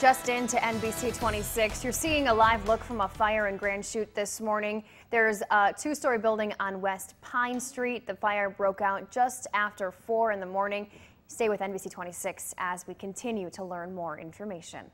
Just into NBC 26, you're seeing a live look from a fire in Grand Chute this morning. There's a two-story building on West Pine Street. The fire broke out just after 4 in the morning. Stay with NBC 26 as we continue to learn more information.